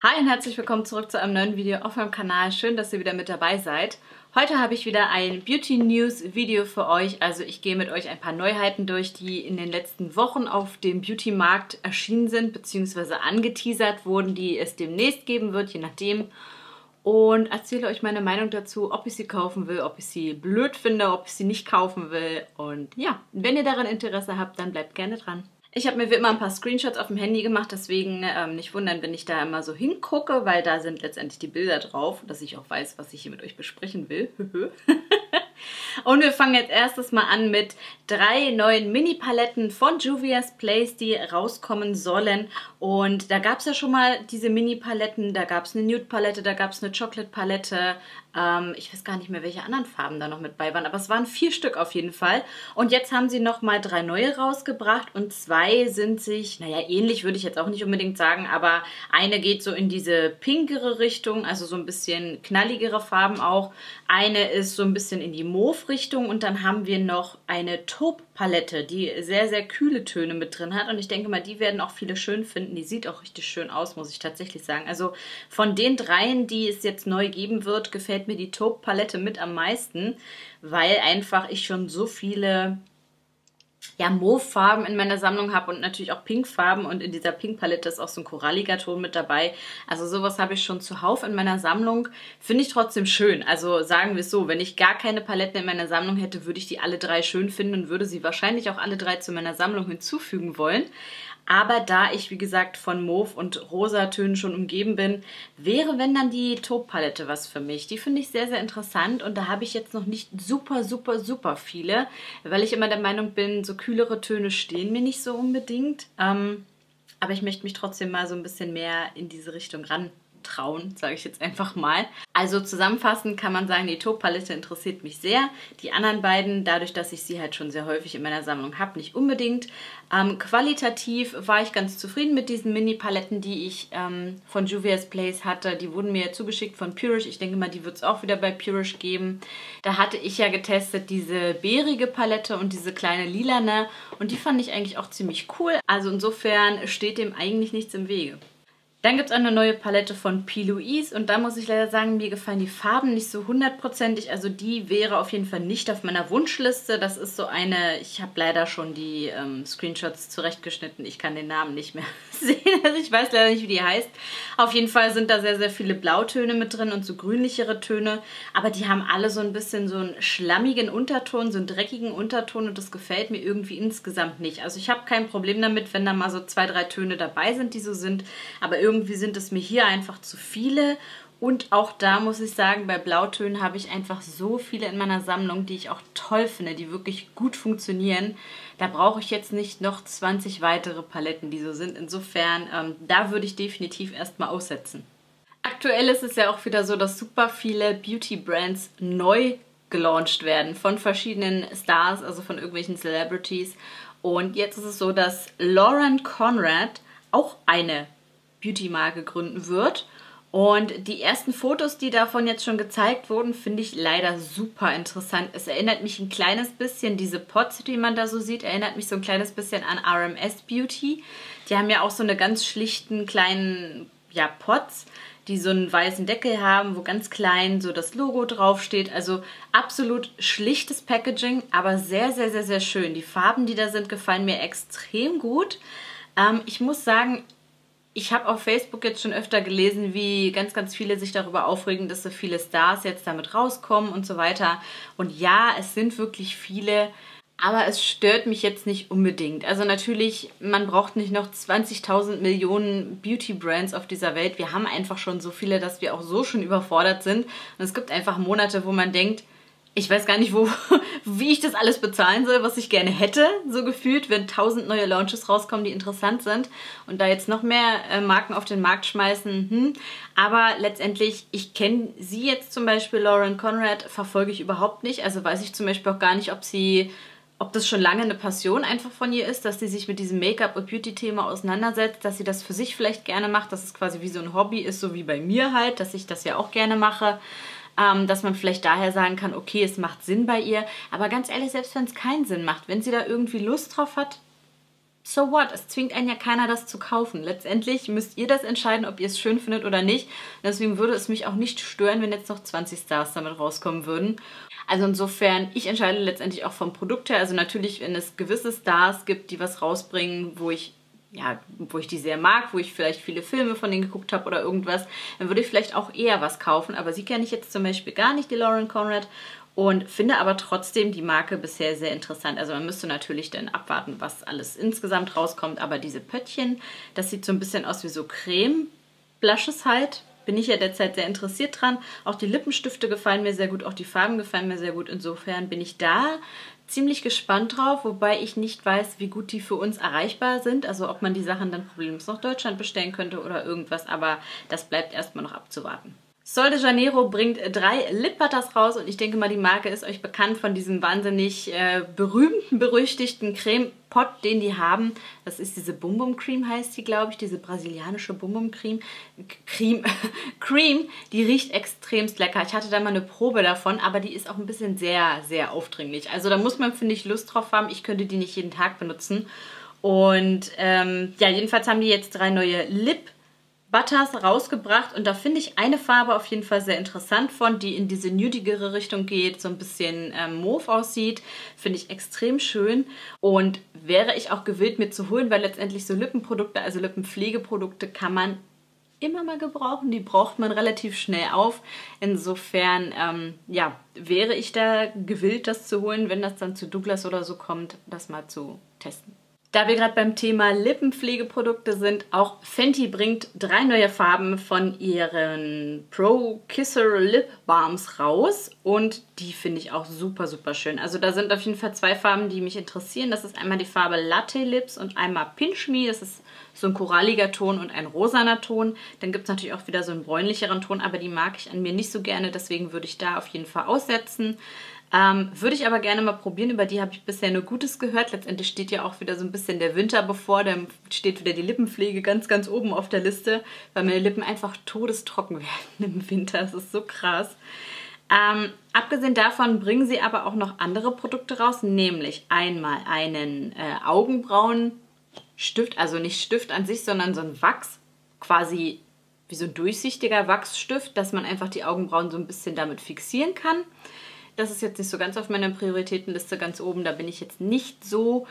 Hi und herzlich willkommen zurück zu einem neuen Video auf meinem Kanal. Schön, dass ihr wieder mit dabei seid. Heute habe ich wieder ein Beauty News Video für euch. Also ich gehe mit euch ein paar Neuheiten durch, die in den letzten Wochen auf dem Beauty Markt erschienen sind, beziehungsweise angeteasert wurden, die es demnächst geben wird, je nachdem. Und erzähle euch meine Meinung dazu, ob ich sie kaufen will, ob ich sie blöd finde, ob ich sie nicht kaufen will. Und ja, wenn ihr daran Interesse habt, dann bleibt gerne dran. Ich habe mir wie immer ein paar Screenshots auf dem Handy gemacht, deswegen ähm, nicht wundern, wenn ich da immer so hingucke, weil da sind letztendlich die Bilder drauf, dass ich auch weiß, was ich hier mit euch besprechen will. Und wir fangen jetzt erstes mal an mit drei neuen Mini-Paletten von Juvia's Place, die rauskommen sollen. Und da gab es ja schon mal diese Mini-Paletten. Da gab es eine Nude-Palette, da gab es eine Chocolate-Palette. Ähm, ich weiß gar nicht mehr, welche anderen Farben da noch mit bei waren, aber es waren vier Stück auf jeden Fall. Und jetzt haben sie nochmal drei neue rausgebracht und zwei sind sich, naja, ähnlich würde ich jetzt auch nicht unbedingt sagen, aber eine geht so in diese pinkere Richtung, also so ein bisschen knalligere Farben auch. Eine ist so ein bisschen in die Mauve-Richtung und dann haben wir noch eine Taupe-Palette, die sehr, sehr kühle Töne mit drin hat und ich denke mal, die werden auch viele schön finden. Die sieht auch richtig schön aus, muss ich tatsächlich sagen. Also von den dreien, die es jetzt neu geben wird, gefällt mir die Taupe-Palette mit am meisten, weil einfach ich schon so viele ja, Mauve-Farben in meiner Sammlung habe und natürlich auch Pink-Farben und in dieser Pink-Palette ist auch so ein koralliger Ton mit dabei. Also sowas habe ich schon zuhauf in meiner Sammlung. Finde ich trotzdem schön. Also sagen wir es so, wenn ich gar keine Paletten in meiner Sammlung hätte, würde ich die alle drei schön finden und würde sie wahrscheinlich auch alle drei zu meiner Sammlung hinzufügen wollen. Aber da ich, wie gesagt, von Mauve und Rosatönen schon umgeben bin, wäre, wenn dann die Taupe-Palette was für mich. Die finde ich sehr, sehr interessant und da habe ich jetzt noch nicht super, super, super viele, weil ich immer der Meinung bin, so kühlere Töne stehen mir nicht so unbedingt. Ähm, aber ich möchte mich trotzdem mal so ein bisschen mehr in diese Richtung ran trauen, sage ich jetzt einfach mal. Also zusammenfassend kann man sagen, die Taupe-Palette interessiert mich sehr. Die anderen beiden, dadurch, dass ich sie halt schon sehr häufig in meiner Sammlung habe, nicht unbedingt. Ähm, qualitativ war ich ganz zufrieden mit diesen Mini-Paletten, die ich ähm, von Juvia's Place hatte. Die wurden mir zugeschickt von Purish. Ich denke mal, die wird es auch wieder bei Purish geben. Da hatte ich ja getestet diese beerige Palette und diese kleine lilane und die fand ich eigentlich auch ziemlich cool. Also insofern steht dem eigentlich nichts im Wege. Dann gibt es eine neue Palette von P. Louise und da muss ich leider sagen, mir gefallen die Farben nicht so hundertprozentig. Also die wäre auf jeden Fall nicht auf meiner Wunschliste. Das ist so eine, ich habe leider schon die ähm, Screenshots zurechtgeschnitten. Ich kann den Namen nicht mehr sehen. Also ich weiß leider nicht, wie die heißt. Auf jeden Fall sind da sehr, sehr viele Blautöne mit drin und so grünlichere Töne. Aber die haben alle so ein bisschen so einen schlammigen Unterton, so einen dreckigen Unterton und das gefällt mir irgendwie insgesamt nicht. Also ich habe kein Problem damit, wenn da mal so zwei, drei Töne dabei sind, die so sind. Aber irgendwie sind es mir hier einfach zu viele. Und auch da muss ich sagen, bei Blautönen habe ich einfach so viele in meiner Sammlung, die ich auch toll finde, die wirklich gut funktionieren. Da brauche ich jetzt nicht noch 20 weitere Paletten, die so sind. Insofern, ähm, da würde ich definitiv erstmal aussetzen. Aktuell ist es ja auch wieder so, dass super viele Beauty-Brands neu gelauncht werden von verschiedenen Stars, also von irgendwelchen Celebrities. Und jetzt ist es so, dass Lauren Conrad auch eine Beauty-Marke gründen wird. Und die ersten Fotos, die davon jetzt schon gezeigt wurden, finde ich leider super interessant. Es erinnert mich ein kleines bisschen, diese Pots, die man da so sieht, erinnert mich so ein kleines bisschen an RMS Beauty. Die haben ja auch so eine ganz schlichten kleinen ja, Pots, die so einen weißen Deckel haben, wo ganz klein so das Logo draufsteht. Also absolut schlichtes Packaging, aber sehr, sehr, sehr, sehr schön. Die Farben, die da sind, gefallen mir extrem gut. Ähm, ich muss sagen, ich habe auf Facebook jetzt schon öfter gelesen, wie ganz, ganz viele sich darüber aufregen, dass so viele Stars jetzt damit rauskommen und so weiter. Und ja, es sind wirklich viele, aber es stört mich jetzt nicht unbedingt. Also natürlich, man braucht nicht noch 20.000 Millionen Beauty-Brands auf dieser Welt. Wir haben einfach schon so viele, dass wir auch so schon überfordert sind. Und es gibt einfach Monate, wo man denkt, ich weiß gar nicht, wo, wie ich das alles bezahlen soll, was ich gerne hätte, so gefühlt, wenn tausend neue Launches rauskommen, die interessant sind und da jetzt noch mehr äh, Marken auf den Markt schmeißen. Hm. Aber letztendlich, ich kenne sie jetzt zum Beispiel, Lauren Conrad, verfolge ich überhaupt nicht. Also weiß ich zum Beispiel auch gar nicht, ob sie ob das schon lange eine Passion einfach von ihr ist, dass sie sich mit diesem Make-up- und Beauty-Thema auseinandersetzt, dass sie das für sich vielleicht gerne macht, dass es quasi wie so ein Hobby ist, so wie bei mir halt, dass ich das ja auch gerne mache ähm, dass man vielleicht daher sagen kann, okay, es macht Sinn bei ihr. Aber ganz ehrlich, selbst wenn es keinen Sinn macht, wenn sie da irgendwie Lust drauf hat, so what? Es zwingt einen ja keiner, das zu kaufen. Letztendlich müsst ihr das entscheiden, ob ihr es schön findet oder nicht. Deswegen würde es mich auch nicht stören, wenn jetzt noch 20 Stars damit rauskommen würden. Also insofern, ich entscheide letztendlich auch vom Produkt her. Also natürlich, wenn es gewisse Stars gibt, die was rausbringen, wo ich ja, wo ich die sehr mag, wo ich vielleicht viele Filme von denen geguckt habe oder irgendwas, dann würde ich vielleicht auch eher was kaufen. Aber sie kenne ich jetzt zum Beispiel gar nicht, die Lauren Conrad und finde aber trotzdem die Marke bisher sehr interessant. Also man müsste natürlich dann abwarten, was alles insgesamt rauskommt, aber diese Pöttchen, das sieht so ein bisschen aus wie so Creme-Blushes halt. Bin ich ja derzeit sehr interessiert dran. Auch die Lippenstifte gefallen mir sehr gut, auch die Farben gefallen mir sehr gut. Insofern bin ich da ziemlich gespannt drauf, wobei ich nicht weiß, wie gut die für uns erreichbar sind. Also ob man die Sachen dann problemlos nach Deutschland bestellen könnte oder irgendwas, aber das bleibt erstmal noch abzuwarten. Sol de Janeiro bringt drei Lip Butters raus und ich denke mal, die Marke ist euch bekannt von diesem wahnsinnig äh, berühmten, berüchtigten Creme-Pot, den die haben. Das ist diese Bum Bum Cream, heißt die, glaube ich, diese brasilianische Bum Bum Cream. Cream, Cream, die riecht extremst lecker. Ich hatte da mal eine Probe davon, aber die ist auch ein bisschen sehr, sehr aufdringlich. Also da muss man, finde ich, Lust drauf haben. Ich könnte die nicht jeden Tag benutzen. Und ähm, ja, jedenfalls haben die jetzt drei neue Lip Butters rausgebracht und da finde ich eine Farbe auf jeden Fall sehr interessant von, die in diese nudigere Richtung geht, so ein bisschen ähm, mauve aussieht. Finde ich extrem schön und wäre ich auch gewillt mir zu holen, weil letztendlich so Lippenprodukte, also Lippenpflegeprodukte kann man immer mal gebrauchen. Die braucht man relativ schnell auf. Insofern, ähm, ja, wäre ich da gewillt, das zu holen, wenn das dann zu Douglas oder so kommt, das mal zu testen. Da wir gerade beim Thema Lippenpflegeprodukte sind, auch Fenty bringt drei neue Farben von ihren Pro Kisser Lip Balms raus und die finde ich auch super, super schön. Also da sind auf jeden Fall zwei Farben, die mich interessieren. Das ist einmal die Farbe Latte Lips und einmal Pinch Me. Das ist so ein koralliger Ton und ein rosaner Ton. Dann gibt es natürlich auch wieder so einen bräunlicheren Ton, aber die mag ich an mir nicht so gerne, deswegen würde ich da auf jeden Fall aussetzen. Ähm, würde ich aber gerne mal probieren. Über die habe ich bisher nur Gutes gehört. Letztendlich steht ja auch wieder so ein bisschen der Winter bevor. Dann steht wieder die Lippenpflege ganz, ganz oben auf der Liste, weil meine Lippen einfach todestrocken werden im Winter. Das ist so krass. Ähm, abgesehen davon bringen sie aber auch noch andere Produkte raus, nämlich einmal einen äh, Augenbrauenstift, also nicht Stift an sich, sondern so ein Wachs, quasi wie so ein durchsichtiger Wachsstift, dass man einfach die Augenbrauen so ein bisschen damit fixieren kann. Das ist jetzt nicht so ganz auf meiner Prioritätenliste ganz oben. Da bin ich jetzt nicht so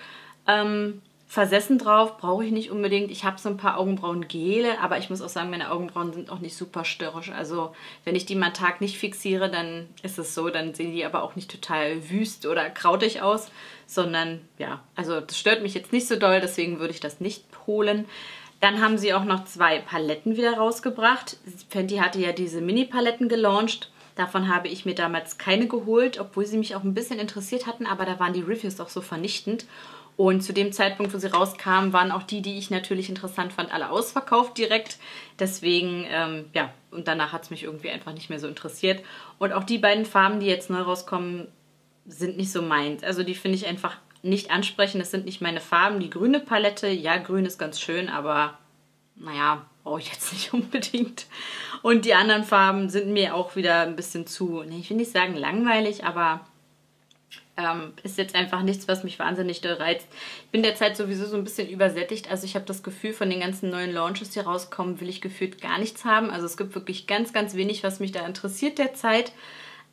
ähm, versessen drauf. Brauche ich nicht unbedingt. Ich habe so ein paar Augenbrauen-Gele, aber ich muss auch sagen, meine Augenbrauen sind auch nicht super störrisch. Also wenn ich die mal Tag nicht fixiere, dann ist es so. Dann sehen die aber auch nicht total wüst oder krautig aus, sondern ja, also das stört mich jetzt nicht so doll. Deswegen würde ich das nicht holen. Dann haben sie auch noch zwei Paletten wieder rausgebracht. Fenty hatte ja diese Mini-Paletten gelauncht. Davon habe ich mir damals keine geholt, obwohl sie mich auch ein bisschen interessiert hatten, aber da waren die Reviews auch so vernichtend. Und zu dem Zeitpunkt, wo sie rauskamen, waren auch die, die ich natürlich interessant fand, alle ausverkauft direkt. Deswegen, ähm, ja, und danach hat es mich irgendwie einfach nicht mehr so interessiert. Und auch die beiden Farben, die jetzt neu rauskommen, sind nicht so meins. Also die finde ich einfach nicht ansprechend. Das sind nicht meine Farben. Die grüne Palette, ja, grün ist ganz schön, aber naja, brauche ich jetzt nicht unbedingt. Und die anderen Farben sind mir auch wieder ein bisschen zu, ich will nicht sagen langweilig, aber ähm, ist jetzt einfach nichts, was mich wahnsinnig doll reizt. Ich bin derzeit sowieso so ein bisschen übersättigt. Also ich habe das Gefühl, von den ganzen neuen Launches, die rauskommen, will ich gefühlt gar nichts haben. Also es gibt wirklich ganz, ganz wenig, was mich da interessiert derzeit.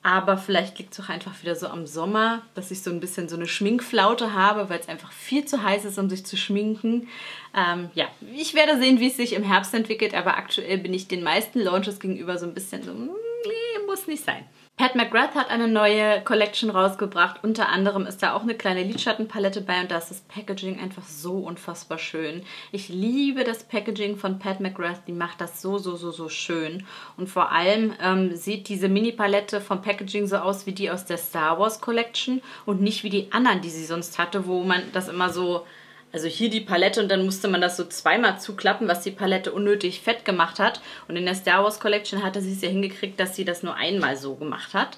Aber vielleicht liegt es auch einfach wieder so am Sommer, dass ich so ein bisschen so eine Schminkflaute habe, weil es einfach viel zu heiß ist, um sich zu schminken. Ähm, ja, ich werde sehen, wie es sich im Herbst entwickelt, aber aktuell bin ich den meisten Launches gegenüber so ein bisschen so, mm, nee, muss nicht sein. Pat McGrath hat eine neue Collection rausgebracht. Unter anderem ist da auch eine kleine Lidschattenpalette bei und da ist das Packaging einfach so unfassbar schön. Ich liebe das Packaging von Pat McGrath. Die macht das so, so, so, so schön. Und vor allem ähm, sieht diese Mini-Palette vom Packaging so aus wie die aus der Star Wars Collection und nicht wie die anderen, die sie sonst hatte, wo man das immer so also hier die Palette und dann musste man das so zweimal zuklappen, was die Palette unnötig fett gemacht hat. Und in der Star Wars Collection hatte sie es ja hingekriegt, dass sie das nur einmal so gemacht hat,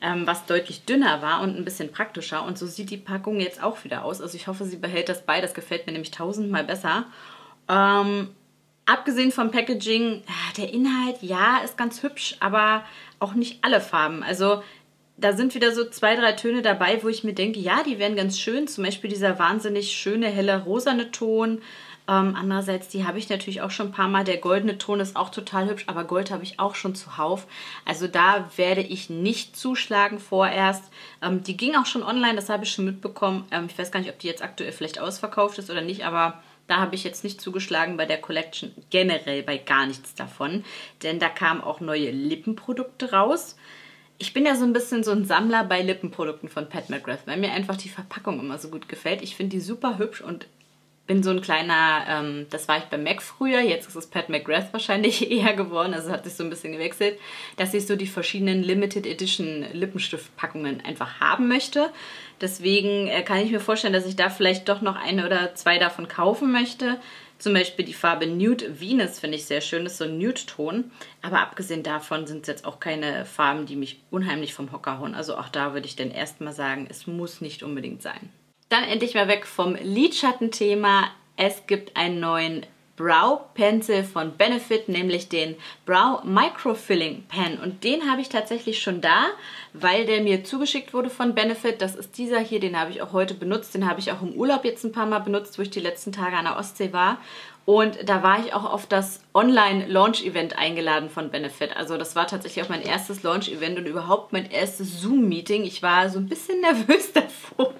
ähm, was deutlich dünner war und ein bisschen praktischer. Und so sieht die Packung jetzt auch wieder aus. Also ich hoffe, sie behält das bei. Das gefällt mir nämlich tausendmal besser. Ähm, abgesehen vom Packaging, der Inhalt, ja, ist ganz hübsch, aber auch nicht alle Farben. Also da sind wieder so zwei, drei Töne dabei, wo ich mir denke, ja, die wären ganz schön. Zum Beispiel dieser wahnsinnig schöne, helle, rosane Ton. Ähm, andererseits, die habe ich natürlich auch schon ein paar Mal. Der goldene Ton ist auch total hübsch, aber Gold habe ich auch schon zuhauf. Also da werde ich nicht zuschlagen vorerst. Ähm, die ging auch schon online, das habe ich schon mitbekommen. Ähm, ich weiß gar nicht, ob die jetzt aktuell vielleicht ausverkauft ist oder nicht, aber da habe ich jetzt nicht zugeschlagen bei der Collection, generell bei gar nichts davon. Denn da kamen auch neue Lippenprodukte raus. Ich bin ja so ein bisschen so ein Sammler bei Lippenprodukten von Pat McGrath, weil mir einfach die Verpackung immer so gut gefällt. Ich finde die super hübsch und bin so ein kleiner, ähm, das war ich bei MAC früher, jetzt ist es Pat McGrath wahrscheinlich eher geworden, also hat sich so ein bisschen gewechselt, dass ich so die verschiedenen Limited Edition Lippenstiftpackungen einfach haben möchte. Deswegen äh, kann ich mir vorstellen, dass ich da vielleicht doch noch eine oder zwei davon kaufen möchte. Zum Beispiel die Farbe Nude Venus finde ich sehr schön, das ist so ein Nude-Ton. Aber abgesehen davon sind es jetzt auch keine Farben, die mich unheimlich vom Hocker hauen. Also auch da würde ich dann erstmal sagen, es muss nicht unbedingt sein. Dann endlich mal weg vom Lidschattenthema. Es gibt einen neuen Brow Pencil von Benefit, nämlich den Brow Microfilling Pen. Und den habe ich tatsächlich schon da, weil der mir zugeschickt wurde von Benefit. Das ist dieser hier, den habe ich auch heute benutzt. Den habe ich auch im Urlaub jetzt ein paar Mal benutzt, wo ich die letzten Tage an der Ostsee war. Und da war ich auch auf das Online-Launch-Event eingeladen von Benefit. Also das war tatsächlich auch mein erstes Launch-Event und überhaupt mein erstes Zoom-Meeting. Ich war so ein bisschen nervös davor,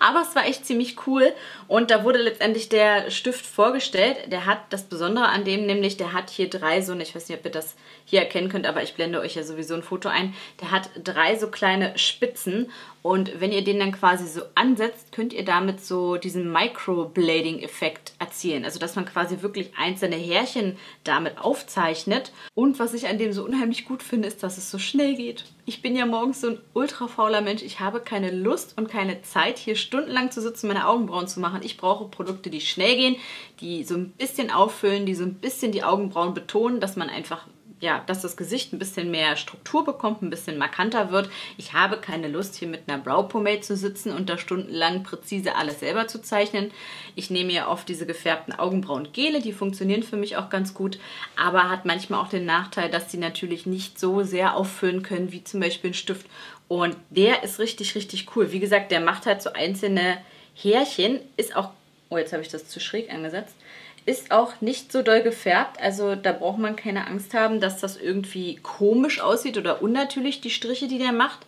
aber es war echt ziemlich cool. Und da wurde letztendlich der Stift vorgestellt. Der hat das Besondere an dem nämlich, der hat hier drei so, ich weiß nicht, ob ihr das hier erkennen könnt, aber ich blende euch ja sowieso ein Foto ein. Der hat drei so kleine Spitzen und wenn ihr den dann quasi so ansetzt, könnt ihr damit so diesen Microblading-Effekt erzielen. Also dass man quasi wirklich einzelne Härchen damit aufzeichnet. Und was ich an dem so unheimlich gut finde, ist, dass es so schnell geht. Ich bin ja morgens so ein ultra fauler Mensch. Ich habe keine Lust und keine Zeit, hier stundenlang zu sitzen, meine Augenbrauen zu machen. Ich brauche Produkte, die schnell gehen, die so ein bisschen auffüllen, die so ein bisschen die Augenbrauen betonen, dass man einfach ja, dass das Gesicht ein bisschen mehr Struktur bekommt, ein bisschen markanter wird. Ich habe keine Lust, hier mit einer Brow Pomade zu sitzen und da stundenlang präzise alles selber zu zeichnen. Ich nehme ja oft diese gefärbten Augenbrauen-Gele, die funktionieren für mich auch ganz gut, aber hat manchmal auch den Nachteil, dass sie natürlich nicht so sehr auffüllen können wie zum Beispiel ein Stift. Und der ist richtig, richtig cool. Wie gesagt, der macht halt so einzelne Härchen, ist auch, oh, jetzt habe ich das zu schräg angesetzt, ist auch nicht so doll gefärbt, also da braucht man keine Angst haben, dass das irgendwie komisch aussieht oder unnatürlich, die Striche, die der macht.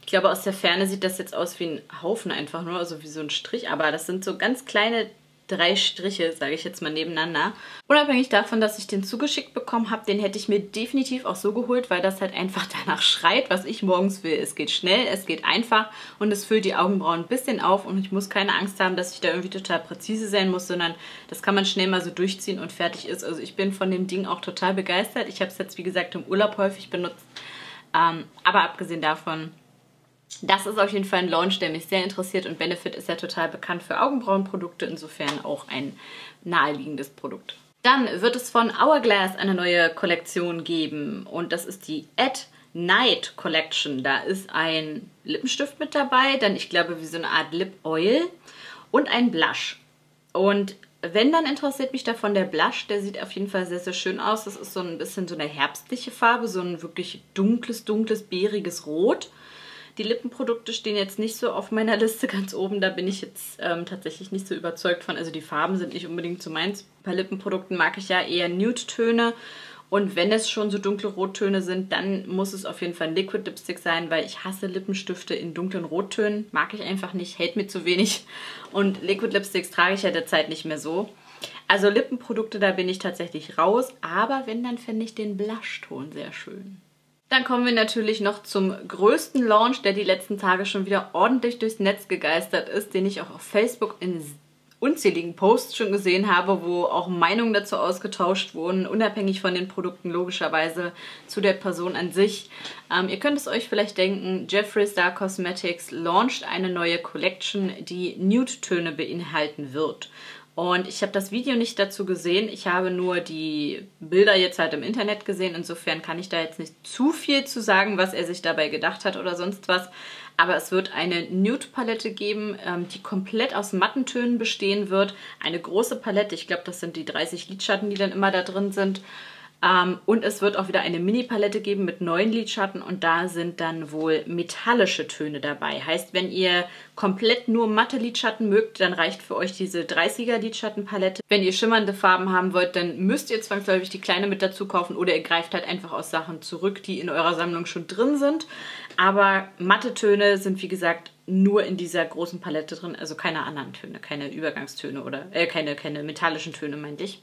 Ich glaube, aus der Ferne sieht das jetzt aus wie ein Haufen einfach nur, also wie so ein Strich, aber das sind so ganz kleine drei Striche, sage ich jetzt mal nebeneinander. Unabhängig davon, dass ich den zugeschickt bekommen habe, den hätte ich mir definitiv auch so geholt, weil das halt einfach danach schreit, was ich morgens will. Es geht schnell, es geht einfach und es füllt die Augenbrauen ein bisschen auf und ich muss keine Angst haben, dass ich da irgendwie total präzise sein muss, sondern das kann man schnell mal so durchziehen und fertig ist. Also ich bin von dem Ding auch total begeistert. Ich habe es jetzt, wie gesagt, im Urlaub häufig benutzt. Ähm, aber abgesehen davon das ist auf jeden Fall ein Launch, der mich sehr interessiert und Benefit ist ja total bekannt für Augenbrauenprodukte, insofern auch ein naheliegendes Produkt. Dann wird es von Hourglass eine neue Kollektion geben und das ist die At Night Collection. Da ist ein Lippenstift mit dabei, dann ich glaube wie so eine Art Lip Oil und ein Blush. Und wenn, dann interessiert mich davon der Blush. Der sieht auf jeden Fall sehr, sehr schön aus. Das ist so ein bisschen so eine herbstliche Farbe, so ein wirklich dunkles, dunkles, beeriges Rot. Die Lippenprodukte stehen jetzt nicht so auf meiner Liste ganz oben. Da bin ich jetzt ähm, tatsächlich nicht so überzeugt von. Also die Farben sind nicht unbedingt so meins. Bei Lippenprodukten mag ich ja eher Nude-Töne. Und wenn es schon so dunkle Rottöne sind, dann muss es auf jeden Fall ein Liquid Lipstick sein, weil ich hasse Lippenstifte in dunklen Rottönen. Mag ich einfach nicht, hält mir zu wenig. Und Liquid Lipsticks trage ich ja derzeit nicht mehr so. Also Lippenprodukte, da bin ich tatsächlich raus. Aber wenn, dann fände ich den Blushton sehr schön. Dann kommen wir natürlich noch zum größten Launch, der die letzten Tage schon wieder ordentlich durchs Netz gegeistert ist, den ich auch auf Facebook in unzähligen Posts schon gesehen habe, wo auch Meinungen dazu ausgetauscht wurden, unabhängig von den Produkten logischerweise zu der Person an sich. Ähm, ihr könnt es euch vielleicht denken, Jeffree Star Cosmetics launcht eine neue Collection, die Nude-Töne beinhalten wird. Und ich habe das Video nicht dazu gesehen. Ich habe nur die Bilder jetzt halt im Internet gesehen. Insofern kann ich da jetzt nicht zu viel zu sagen, was er sich dabei gedacht hat oder sonst was. Aber es wird eine Nude-Palette geben, ähm, die komplett aus Mattentönen bestehen wird. Eine große Palette, ich glaube, das sind die 30 Lidschatten, die dann immer da drin sind. Ähm, und es wird auch wieder eine Mini-Palette geben mit neuen Lidschatten und da sind dann wohl metallische Töne dabei. Heißt, wenn ihr komplett nur matte Lidschatten mögt, dann reicht für euch diese 30er Lidschattenpalette. Wenn ihr schimmernde Farben haben wollt, dann müsst ihr zwangsläufig die kleine mit dazu kaufen oder ihr greift halt einfach aus Sachen zurück, die in eurer Sammlung schon drin sind. Aber matte Töne sind wie gesagt nur in dieser großen Palette drin, also keine anderen Töne, keine Übergangstöne oder äh, keine, keine metallischen Töne, meinte ich.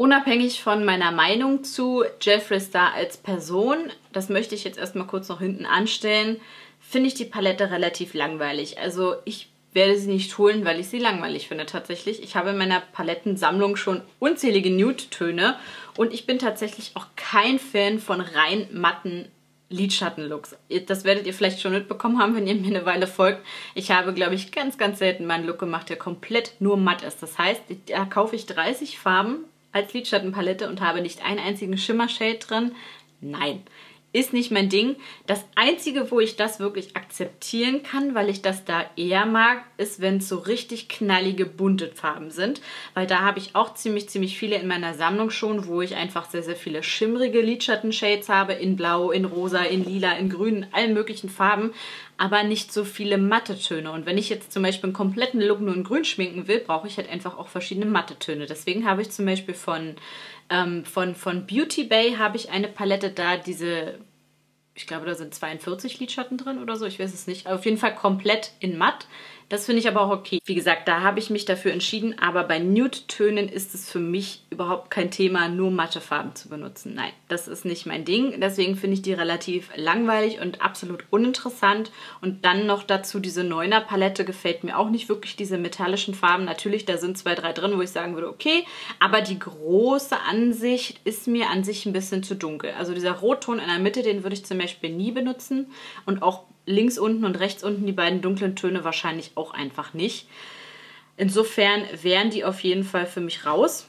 Unabhängig von meiner Meinung zu Jeffree Star als Person, das möchte ich jetzt erstmal kurz noch hinten anstellen, finde ich die Palette relativ langweilig. Also ich werde sie nicht holen, weil ich sie langweilig finde tatsächlich. Ich habe in meiner Palettensammlung schon unzählige Nude-Töne und ich bin tatsächlich auch kein Fan von rein matten Lidschattenlooks. Das werdet ihr vielleicht schon mitbekommen haben, wenn ihr mir eine Weile folgt. Ich habe, glaube ich, ganz, ganz selten meinen Look gemacht, der komplett nur matt ist. Das heißt, da kaufe ich 30 Farben als Lidschattenpalette und habe nicht einen einzigen Shimmer-Shade drin. Nein, ist nicht mein Ding. Das Einzige, wo ich das wirklich akzeptieren kann, weil ich das da eher mag, ist, wenn es so richtig knallige, bunte Farben sind. Weil da habe ich auch ziemlich, ziemlich viele in meiner Sammlung schon, wo ich einfach sehr, sehr viele schimmrige Lidschatten-Shades habe. In Blau, in Rosa, in Lila, in Grün, in allen möglichen Farben. Aber nicht so viele matte Töne. Und wenn ich jetzt zum Beispiel einen kompletten Look nur in Grün schminken will, brauche ich halt einfach auch verschiedene matte Töne. Deswegen habe ich zum Beispiel von ähm, von, von Beauty Bay habe ich eine Palette da, diese, ich glaube, da sind 42 Lidschatten drin oder so, ich weiß es nicht. Auf jeden Fall komplett in matt. Das finde ich aber auch okay. Wie gesagt, da habe ich mich dafür entschieden, aber bei Nude-Tönen ist es für mich überhaupt kein Thema, nur matte Farben zu benutzen. Nein, das ist nicht mein Ding. Deswegen finde ich die relativ langweilig und absolut uninteressant. Und dann noch dazu diese 9er Palette gefällt mir auch nicht wirklich, diese metallischen Farben. Natürlich, da sind zwei, drei drin, wo ich sagen würde, okay, aber die große Ansicht ist mir an sich ein bisschen zu dunkel. Also dieser Rotton in der Mitte, den würde ich zum Beispiel nie benutzen und auch links unten und rechts unten die beiden dunklen Töne wahrscheinlich auch einfach nicht. Insofern wären die auf jeden Fall für mich raus.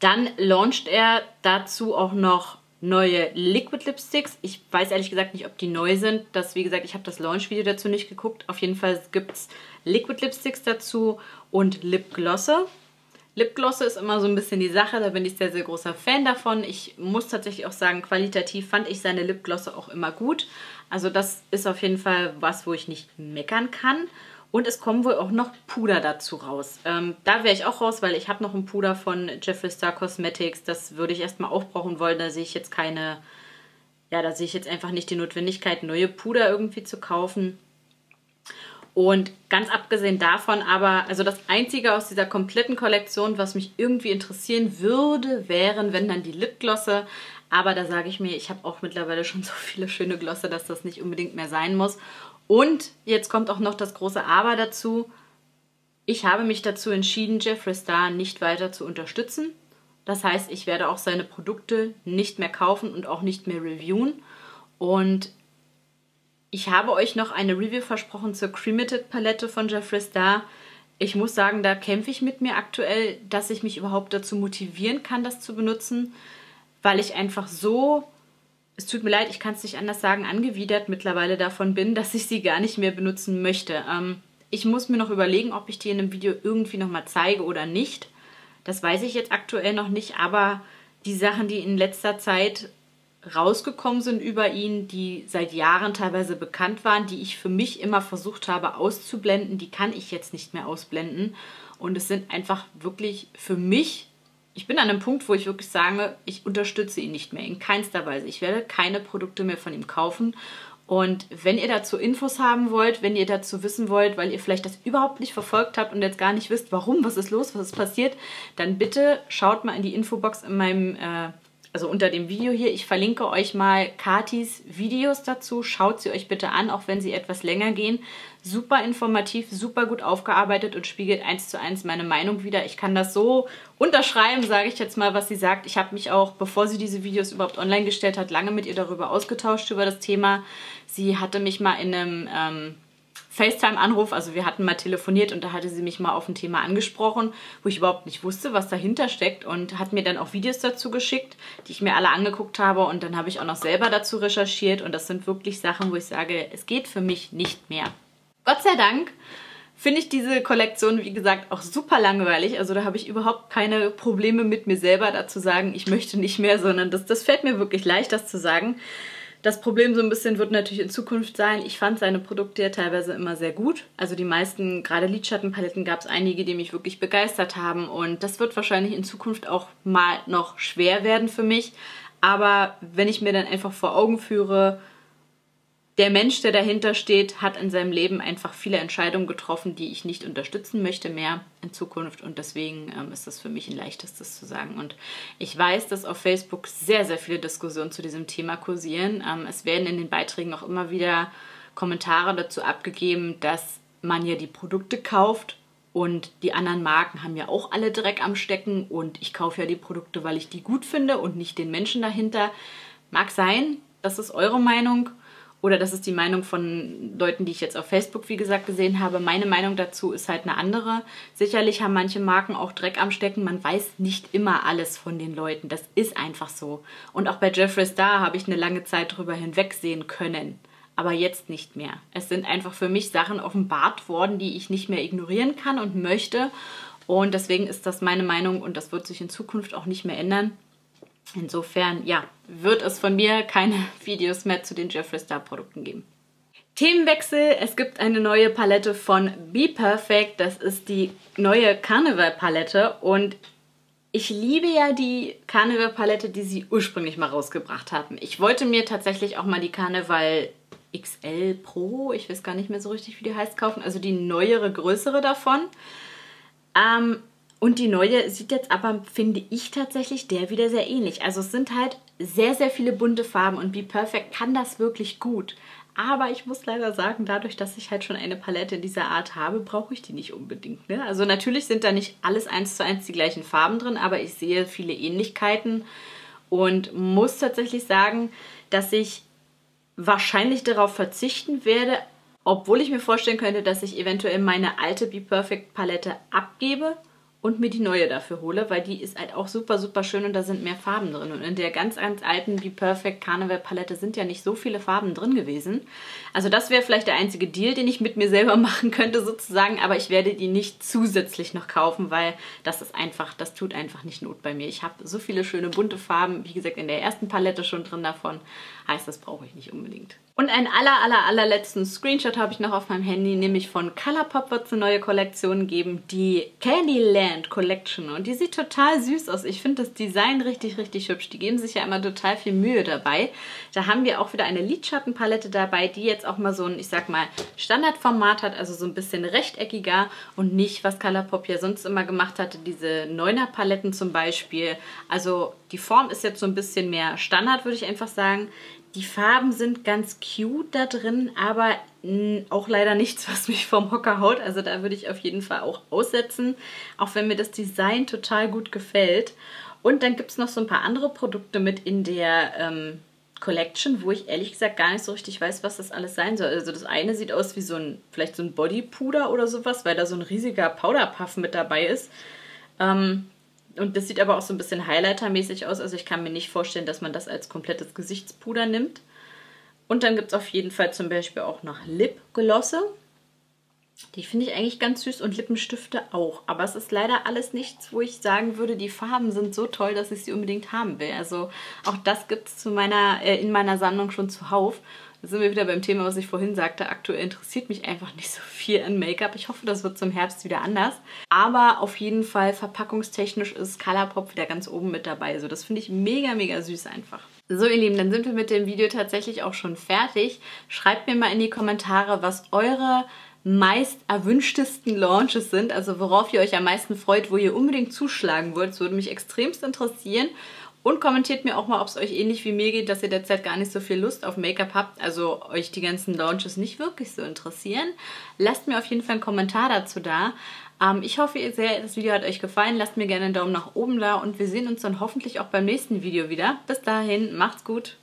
Dann launcht er dazu auch noch neue Liquid Lipsticks. Ich weiß ehrlich gesagt nicht, ob die neu sind. Das, wie gesagt, ich habe das Launch-Video dazu nicht geguckt. Auf jeden Fall gibt es Liquid Lipsticks dazu und Lipglosse. Lipglosse ist immer so ein bisschen die Sache, da bin ich sehr, sehr großer Fan davon. Ich muss tatsächlich auch sagen, qualitativ fand ich seine Lipglosse auch immer gut. Also das ist auf jeden Fall was, wo ich nicht meckern kann. Und es kommen wohl auch noch Puder dazu raus. Ähm, da wäre ich auch raus, weil ich habe noch ein Puder von Jeffree Star Cosmetics. Das würde ich erstmal aufbrauchen wollen. Da sehe ich jetzt keine, ja, da sehe ich jetzt einfach nicht die Notwendigkeit, neue Puder irgendwie zu kaufen. Und ganz abgesehen davon aber, also das Einzige aus dieser kompletten Kollektion, was mich irgendwie interessieren würde, wären, wenn dann die Lipglosse. Aber da sage ich mir, ich habe auch mittlerweile schon so viele schöne Glosse, dass das nicht unbedingt mehr sein muss. Und jetzt kommt auch noch das große Aber dazu. Ich habe mich dazu entschieden, Jeffree Star nicht weiter zu unterstützen. Das heißt, ich werde auch seine Produkte nicht mehr kaufen und auch nicht mehr reviewen. Und ich habe euch noch eine Review versprochen zur Cremated Palette von Jeffree Star. Ich muss sagen, da kämpfe ich mit mir aktuell, dass ich mich überhaupt dazu motivieren kann, das zu benutzen, weil ich einfach so, es tut mir leid, ich kann es nicht anders sagen, angewidert mittlerweile davon bin, dass ich sie gar nicht mehr benutzen möchte. Ähm, ich muss mir noch überlegen, ob ich die in einem Video irgendwie nochmal zeige oder nicht. Das weiß ich jetzt aktuell noch nicht, aber die Sachen, die in letzter Zeit rausgekommen sind über ihn, die seit Jahren teilweise bekannt waren, die ich für mich immer versucht habe auszublenden, die kann ich jetzt nicht mehr ausblenden. Und es sind einfach wirklich für mich, ich bin an einem Punkt, wo ich wirklich sage, ich unterstütze ihn nicht mehr in keinster Weise. Ich werde keine Produkte mehr von ihm kaufen. Und wenn ihr dazu Infos haben wollt, wenn ihr dazu wissen wollt, weil ihr vielleicht das überhaupt nicht verfolgt habt und jetzt gar nicht wisst, warum, was ist los, was ist passiert, dann bitte schaut mal in die Infobox in meinem äh, also unter dem Video hier. Ich verlinke euch mal Katis Videos dazu. Schaut sie euch bitte an, auch wenn sie etwas länger gehen. Super informativ, super gut aufgearbeitet und spiegelt eins zu eins meine Meinung wieder. Ich kann das so unterschreiben, sage ich jetzt mal, was sie sagt. Ich habe mich auch, bevor sie diese Videos überhaupt online gestellt hat, lange mit ihr darüber ausgetauscht, über das Thema. Sie hatte mich mal in einem... Ähm, FaceTime-Anruf, also wir hatten mal telefoniert und da hatte sie mich mal auf ein Thema angesprochen, wo ich überhaupt nicht wusste, was dahinter steckt und hat mir dann auch Videos dazu geschickt, die ich mir alle angeguckt habe und dann habe ich auch noch selber dazu recherchiert und das sind wirklich Sachen, wo ich sage, es geht für mich nicht mehr. Gott sei Dank finde ich diese Kollektion, wie gesagt, auch super langweilig. Also da habe ich überhaupt keine Probleme mit mir selber dazu sagen, ich möchte nicht mehr, sondern das, das fällt mir wirklich leicht, das zu sagen. Das Problem so ein bisschen wird natürlich in Zukunft sein. Ich fand seine Produkte ja teilweise immer sehr gut. Also die meisten, gerade Lidschattenpaletten, gab es einige, die mich wirklich begeistert haben. Und das wird wahrscheinlich in Zukunft auch mal noch schwer werden für mich. Aber wenn ich mir dann einfach vor Augen führe, der Mensch, der dahinter steht, hat in seinem Leben einfach viele Entscheidungen getroffen, die ich nicht unterstützen möchte mehr in Zukunft. Und deswegen ähm, ist das für mich ein leichtes, das zu sagen. Und ich weiß, dass auf Facebook sehr, sehr viele Diskussionen zu diesem Thema kursieren. Ähm, es werden in den Beiträgen auch immer wieder Kommentare dazu abgegeben, dass man ja die Produkte kauft und die anderen Marken haben ja auch alle Dreck am Stecken und ich kaufe ja die Produkte, weil ich die gut finde und nicht den Menschen dahinter. Mag sein, das ist eure Meinung oder das ist die Meinung von Leuten, die ich jetzt auf Facebook, wie gesagt, gesehen habe. Meine Meinung dazu ist halt eine andere. Sicherlich haben manche Marken auch Dreck am Stecken. Man weiß nicht immer alles von den Leuten. Das ist einfach so. Und auch bei Jeffree Star habe ich eine lange Zeit drüber hinwegsehen können. Aber jetzt nicht mehr. Es sind einfach für mich Sachen offenbart worden, die ich nicht mehr ignorieren kann und möchte. Und deswegen ist das meine Meinung und das wird sich in Zukunft auch nicht mehr ändern. Insofern, ja, wird es von mir keine Videos mehr zu den Jeffree Star Produkten geben. Themenwechsel. Es gibt eine neue Palette von Be Perfect. Das ist die neue Carnival Palette und ich liebe ja die Carnival Palette, die sie ursprünglich mal rausgebracht haben. Ich wollte mir tatsächlich auch mal die Carnival XL Pro, ich weiß gar nicht mehr so richtig, wie die heißt, kaufen. Also die neuere, größere davon. Ähm, und die neue sieht jetzt aber, finde ich tatsächlich, der wieder sehr ähnlich. Also es sind halt sehr, sehr viele bunte Farben und Be Perfect kann das wirklich gut. Aber ich muss leider sagen, dadurch, dass ich halt schon eine Palette dieser Art habe, brauche ich die nicht unbedingt. Ne? Also natürlich sind da nicht alles eins zu eins die gleichen Farben drin, aber ich sehe viele Ähnlichkeiten und muss tatsächlich sagen, dass ich wahrscheinlich darauf verzichten werde, obwohl ich mir vorstellen könnte, dass ich eventuell meine alte Be Perfect Palette abgebe und mir die neue dafür hole, weil die ist halt auch super, super schön und da sind mehr Farben drin. Und in der ganz, ganz alten Be Perfect Carnival Palette sind ja nicht so viele Farben drin gewesen. Also das wäre vielleicht der einzige Deal, den ich mit mir selber machen könnte sozusagen, aber ich werde die nicht zusätzlich noch kaufen, weil das ist einfach, das tut einfach nicht Not bei mir. Ich habe so viele schöne bunte Farben, wie gesagt, in der ersten Palette schon drin davon. Heißt, das brauche ich nicht unbedingt. Und einen aller, aller, allerletzten Screenshot habe ich noch auf meinem Handy, nämlich von Colourpop wird es eine neue Kollektion geben, die Candyland Collection. Und die sieht total süß aus. Ich finde das Design richtig, richtig hübsch. Die geben sich ja immer total viel Mühe dabei. Da haben wir auch wieder eine Lidschattenpalette dabei, die jetzt auch mal so ein, ich sag mal, Standardformat hat, also so ein bisschen rechteckiger und nicht, was Colourpop ja sonst immer gemacht hatte, diese Neuner-Paletten zum Beispiel. Also die Form ist jetzt so ein bisschen mehr Standard, würde ich einfach sagen. Die Farben sind ganz cute da drin, aber auch leider nichts, was mich vom Hocker haut. Also da würde ich auf jeden Fall auch aussetzen, auch wenn mir das Design total gut gefällt. Und dann gibt es noch so ein paar andere Produkte mit in der ähm, Collection, wo ich ehrlich gesagt gar nicht so richtig weiß, was das alles sein soll. Also das eine sieht aus wie so ein, vielleicht so ein Bodypuder oder sowas, weil da so ein riesiger Powderpuff mit dabei ist. Ähm, und das sieht aber auch so ein bisschen Highlighter-mäßig aus. Also ich kann mir nicht vorstellen, dass man das als komplettes Gesichtspuder nimmt. Und dann gibt es auf jeden Fall zum Beispiel auch noch Lipglosse. Die finde ich eigentlich ganz süß und Lippenstifte auch. Aber es ist leider alles nichts, wo ich sagen würde, die Farben sind so toll, dass ich sie unbedingt haben will. Also auch das gibt es äh, in meiner Sammlung schon zuhauf. Da sind wir wieder beim Thema, was ich vorhin sagte. Aktuell interessiert mich einfach nicht so viel an Make-up. Ich hoffe, das wird zum Herbst wieder anders. Aber auf jeden Fall verpackungstechnisch ist Colourpop wieder ganz oben mit dabei. Also das finde ich mega, mega süß einfach. So ihr Lieben, dann sind wir mit dem Video tatsächlich auch schon fertig. Schreibt mir mal in die Kommentare, was eure meist erwünschtesten Launches sind, also worauf ihr euch am meisten freut, wo ihr unbedingt zuschlagen wollt. Das würde mich extremst interessieren. Und kommentiert mir auch mal, ob es euch ähnlich wie mir geht, dass ihr derzeit gar nicht so viel Lust auf Make-up habt, also euch die ganzen Launches nicht wirklich so interessieren. Lasst mir auf jeden Fall einen Kommentar dazu da. Ähm, ich hoffe ihr sehr, das Video hat euch gefallen. Lasst mir gerne einen Daumen nach oben da und wir sehen uns dann hoffentlich auch beim nächsten Video wieder. Bis dahin, macht's gut!